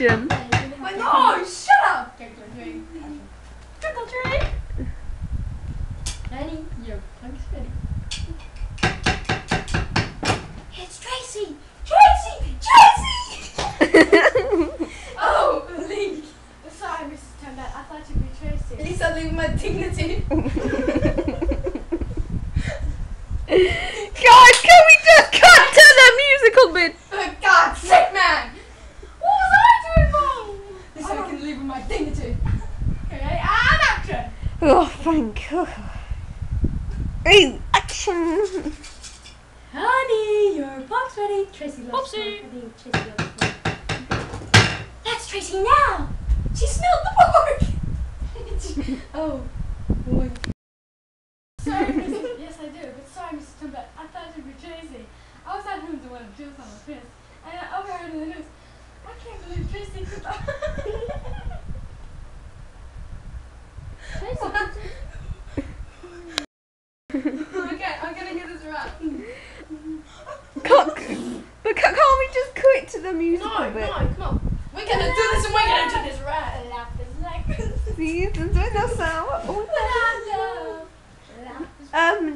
Action. Wait, no, shut up! Trick or treat. Trick or treat. Ready? Your punk's ready. It's Tracy! Tracy! Tracy! oh, Link. Sorry, Mrs. Turnblad. I thought you'd be Tracy. At least I leave my dignity. Guys, can we just cut to the musical bit? For God's sake, man! What was I doing wrong? At least I can leave with my dignity. Okay, and action. Oh, thank you. Hey, action. Honey, your box ready. Tracy loves Popsy. pork. Tracy loves. That's Tracy now. She smelled the pork. oh, boy. Sorry, Mrs. yes, I do. But sorry, Mrs. Turnblad. I thought you'd be Tracy. I was at home to one of Jill's on the fence, and I overheard in the news. I can't believe Tracy could. okay, I'm gonna get this right. Can't, but ca- can't we just quit to the musical No, bit? no, come on. We're gonna do this and we're gonna do this right. Laugh is like. Seasons with no sound. What was that? Laugh, laugh. Um,